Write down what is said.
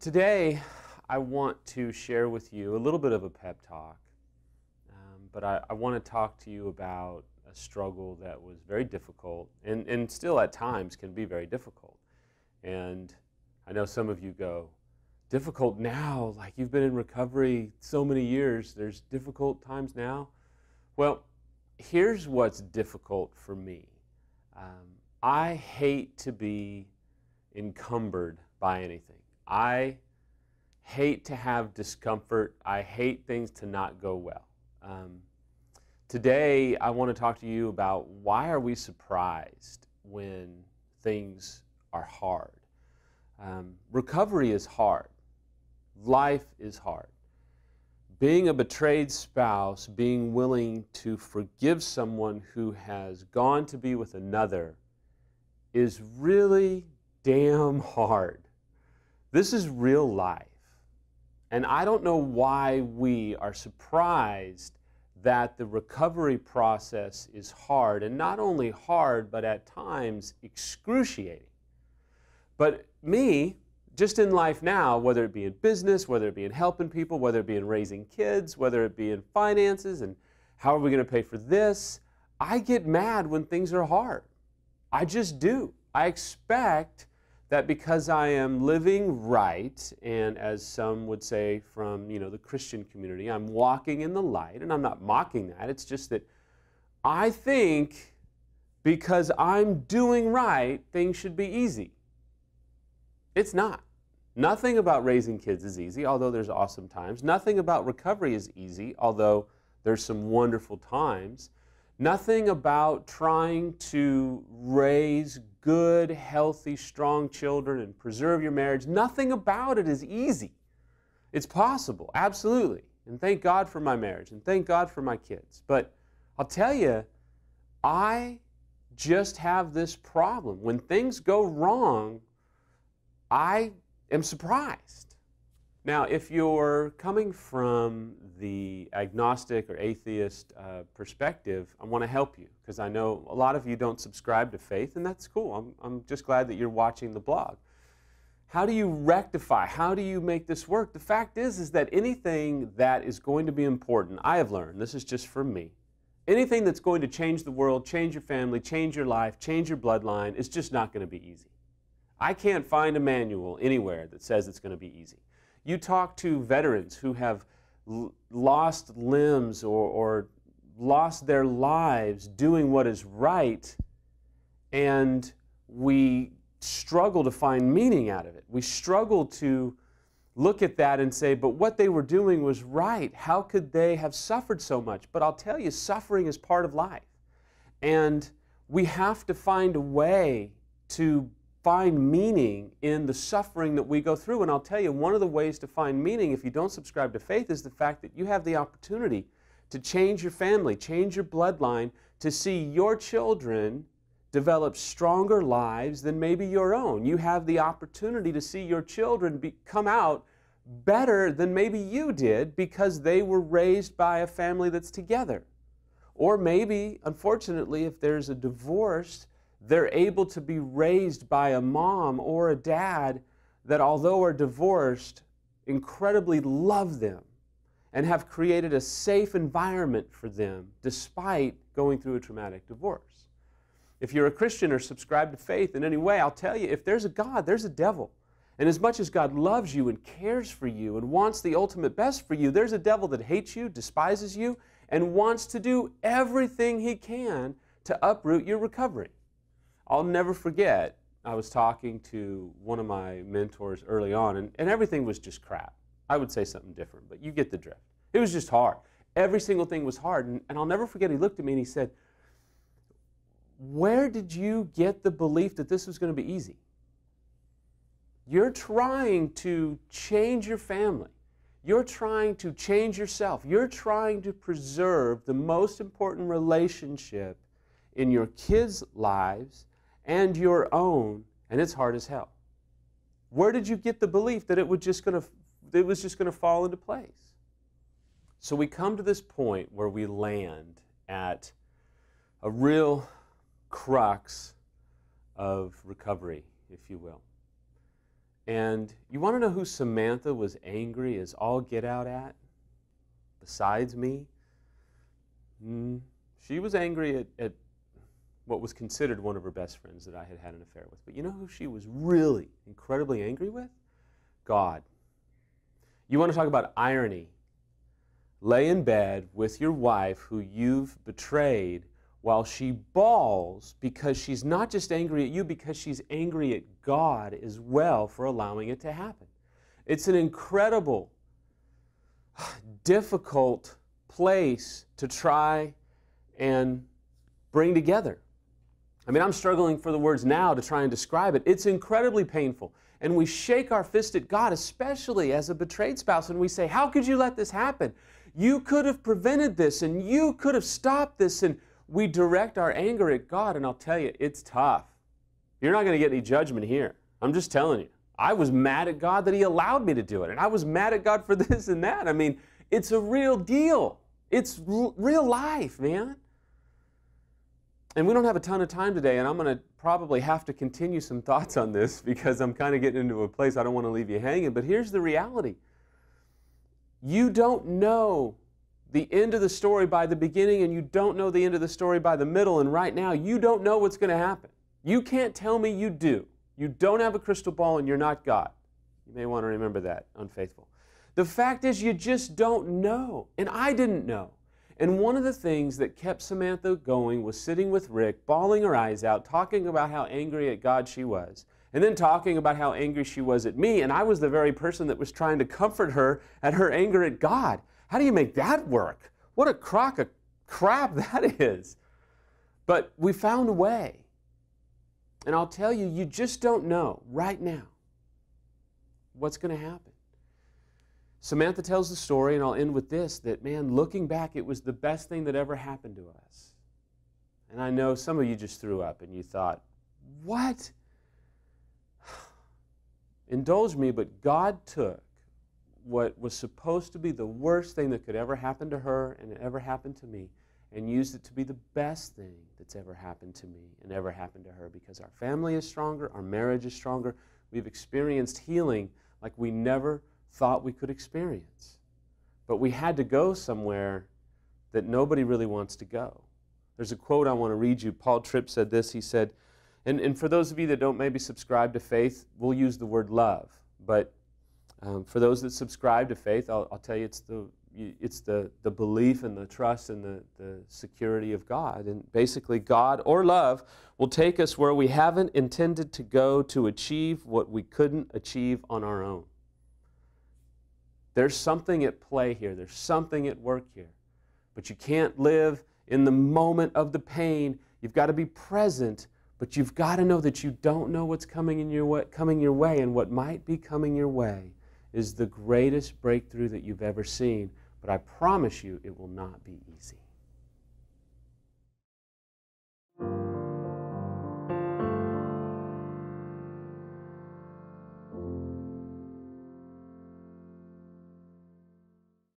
Today, I want to share with you a little bit of a pep talk, um, but I, I want to talk to you about a struggle that was very difficult and, and still at times can be very difficult. And I know some of you go, difficult now, like you've been in recovery so many years, there's difficult times now. Well, here's what's difficult for me um, I hate to be encumbered by anything. I hate to have discomfort. I hate things to not go well. Um, today, I want to talk to you about why are we surprised when things are hard. Um, recovery is hard. Life is hard. Being a betrayed spouse, being willing to forgive someone who has gone to be with another, is really damn hard. This is real life. And I don't know why we are surprised that the recovery process is hard, and not only hard, but at times excruciating. But me, just in life now, whether it be in business, whether it be in helping people, whether it be in raising kids, whether it be in finances, and how are we going to pay for this, I get mad when things are hard. I just do. I expect that because I am living right, and as some would say from you know the Christian community, I'm walking in the light, and I'm not mocking that. It's just that I think because I'm doing right, things should be easy. It's not. Nothing about raising kids is easy, although there's awesome times. Nothing about recovery is easy, although there's some wonderful times. Nothing about trying to raise good, healthy, strong children and preserve your marriage, nothing about it is easy. It's possible, absolutely. And thank God for my marriage and thank God for my kids. But I'll tell you, I just have this problem. When things go wrong, I am surprised. Now, if you're coming from the agnostic or atheist uh, perspective, I want to help you because I know a lot of you don't subscribe to faith, and that's cool. I'm, I'm just glad that you're watching the blog. How do you rectify? How do you make this work? The fact is, is that anything that is going to be important, I have learned, this is just from me, anything that's going to change the world, change your family, change your life, change your bloodline, is just not going to be easy. I can't find a manual anywhere that says it's going to be easy. You talk to veterans who have lost limbs or, or lost their lives doing what is right, and we struggle to find meaning out of it. We struggle to look at that and say, but what they were doing was right. How could they have suffered so much? But I'll tell you, suffering is part of life. And we have to find a way to find meaning in the suffering that we go through. And I'll tell you, one of the ways to find meaning if you don't subscribe to faith is the fact that you have the opportunity to change your family, change your bloodline, to see your children develop stronger lives than maybe your own. You have the opportunity to see your children be, come out better than maybe you did because they were raised by a family that's together. Or maybe, unfortunately, if there's a divorce, they're able to be raised by a mom or a dad that, although are divorced, incredibly love them and have created a safe environment for them despite going through a traumatic divorce. If you're a Christian or subscribe to faith in any way, I'll tell you if there's a God, there's a devil. And as much as God loves you and cares for you and wants the ultimate best for you, there's a devil that hates you, despises you, and wants to do everything he can to uproot your recovery. I'll never forget, I was talking to one of my mentors early on, and, and everything was just crap. I would say something different, but you get the drift. It was just hard. Every single thing was hard. And, and I'll never forget, he looked at me and he said, Where did you get the belief that this was going to be easy? You're trying to change your family. You're trying to change yourself. You're trying to preserve the most important relationship in your kids' lives and your own, and it's hard as hell. Where did you get the belief that it was just going to it was just going to fall into place? So we come to this point where we land at a real crux of recovery, if you will. And you want to know who Samantha was angry as all get out at? Besides me? Mm, she was angry at, at what was considered one of her best friends that I had had an affair with. But you know who she was really incredibly angry with? God. You want to talk about irony? Lay in bed with your wife who you've betrayed while she bawls because she's not just angry at you, because she's angry at God as well for allowing it to happen. It's an incredible, difficult place to try and bring together. I mean, I'm struggling for the words now to try and describe it. It's incredibly painful. And we shake our fist at God, especially as a betrayed spouse, and we say, How could you let this happen? You could have prevented this, and you could have stopped this. And we direct our anger at God, and I'll tell you, it's tough. You're not going to get any judgment here. I'm just telling you. I was mad at God that He allowed me to do it, and I was mad at God for this and that. I mean, it's a real deal. It's real life, man. And we don't have a ton of time today, and I'm going to probably have to continue some thoughts on this because I'm kind of getting into a place I don't want to leave you hanging. But here's the reality you don't know the end of the story by the beginning, and you don't know the end of the story by the middle. And right now, you don't know what's going to happen. You can't tell me you do. You don't have a crystal ball, and you're not God. You may want to remember that, unfaithful. The fact is, you just don't know. And I didn't know. And one of the things that kept Samantha going was sitting with Rick, bawling her eyes out, talking about how angry at God she was, and then talking about how angry she was at me. And I was the very person that was trying to comfort her at her anger at God. How do you make that work? What a crock of crap that is. But we found a way. And I'll tell you, you just don't know right now what's going to happen. Samantha tells the story, and I'll end with this that, man, looking back, it was the best thing that ever happened to us. And I know some of you just threw up and you thought, what? Indulge me, but God took what was supposed to be the worst thing that could ever happen to her and ever happened to me and used it to be the best thing that's ever happened to me and ever happened to her because our family is stronger, our marriage is stronger. We've experienced healing like we never thought we could experience. But we had to go somewhere that nobody really wants to go. There's a quote I want to read you. Paul Tripp said this. He said, and, and for those of you that don't maybe subscribe to faith, we'll use the word love. But um, for those that subscribe to faith, I'll, I'll tell you it's the it's the, the belief and the trust and the, the security of God. And basically, God or love will take us where we haven't intended to go to achieve what we couldn't achieve on our own. There's something at play here, there's something at work here. But you can't live in the moment of the pain. You've got to be present, but you've got to know that you don't know what's coming, in your way, coming your way, and what might be coming your way is the greatest breakthrough that you've ever seen, but I promise you it will not be easy.